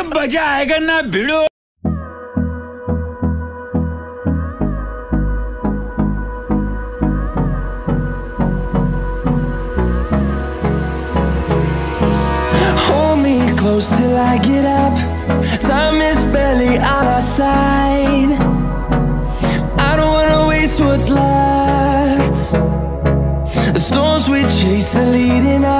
अरे मजा ना भिड़ो Close till I get up. Time is barely on our side. I don't wanna waste what's left. The storms we chase are leading up.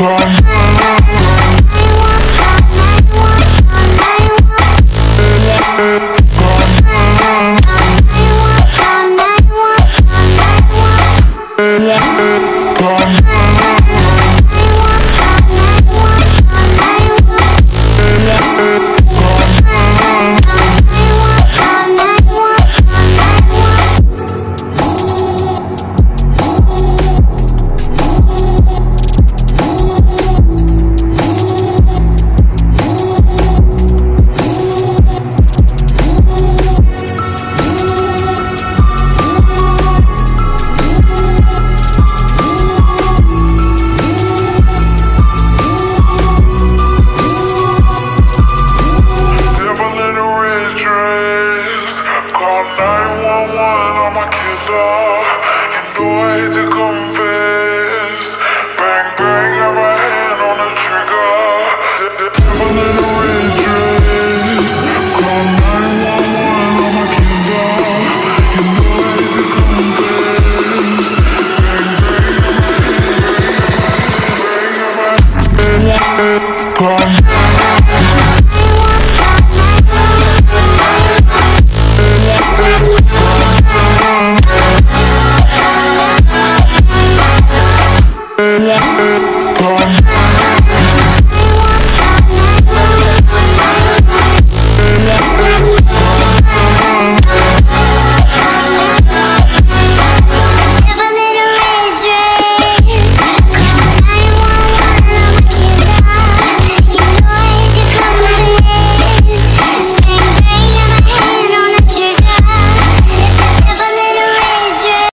come.